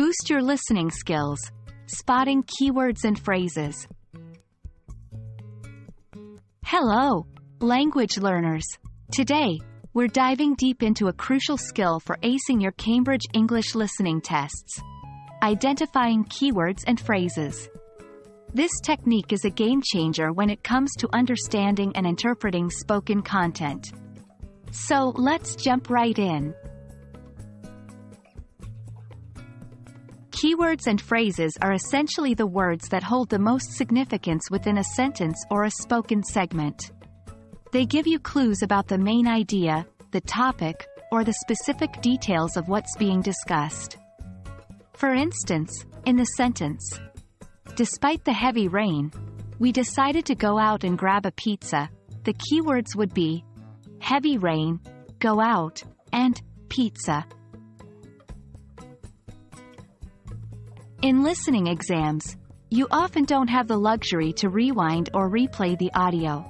Boost your listening skills. Spotting keywords and phrases. Hello, language learners. Today, we're diving deep into a crucial skill for acing your Cambridge English listening tests. Identifying keywords and phrases. This technique is a game changer when it comes to understanding and interpreting spoken content. So let's jump right in. Keywords and phrases are essentially the words that hold the most significance within a sentence or a spoken segment. They give you clues about the main idea, the topic, or the specific details of what's being discussed. For instance, in the sentence, Despite the heavy rain, we decided to go out and grab a pizza. The keywords would be heavy rain, go out, and pizza. In listening exams, you often don't have the luxury to rewind or replay the audio.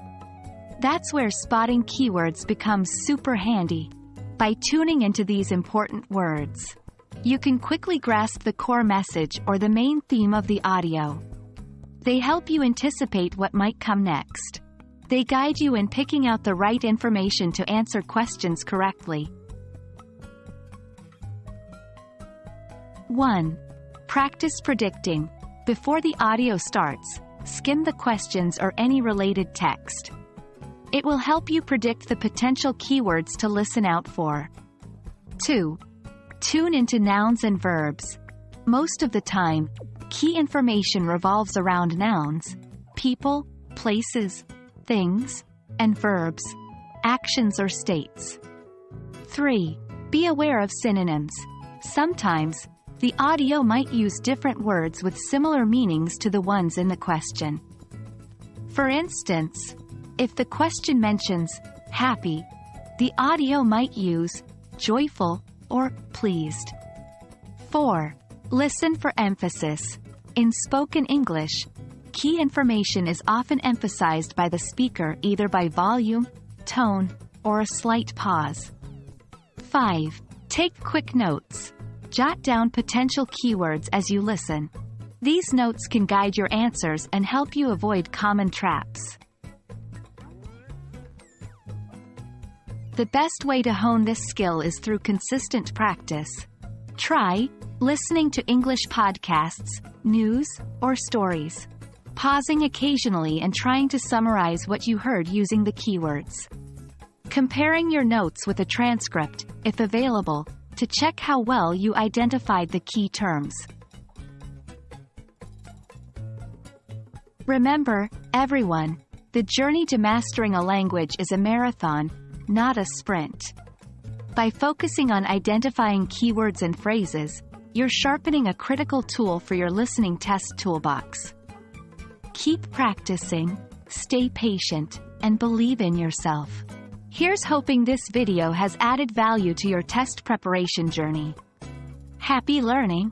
That's where spotting keywords becomes super handy. By tuning into these important words, you can quickly grasp the core message or the main theme of the audio. They help you anticipate what might come next. They guide you in picking out the right information to answer questions correctly. 1. Practice predicting. Before the audio starts, skim the questions or any related text. It will help you predict the potential keywords to listen out for. 2. Tune into nouns and verbs. Most of the time, key information revolves around nouns, people, places, things, and verbs, actions or states. 3. Be aware of synonyms. Sometimes, the audio might use different words with similar meanings to the ones in the question. For instance, if the question mentions happy, the audio might use joyful or pleased. 4. Listen for emphasis. In spoken English, key information is often emphasized by the speaker either by volume, tone, or a slight pause. 5. Take quick notes. Jot down potential keywords as you listen. These notes can guide your answers and help you avoid common traps. The best way to hone this skill is through consistent practice. Try listening to English podcasts, news, or stories. Pausing occasionally and trying to summarize what you heard using the keywords. Comparing your notes with a transcript, if available, to check how well you identified the key terms. Remember, everyone, the journey to mastering a language is a marathon, not a sprint. By focusing on identifying keywords and phrases, you're sharpening a critical tool for your listening test toolbox. Keep practicing, stay patient, and believe in yourself. Here's hoping this video has added value to your test preparation journey. Happy learning!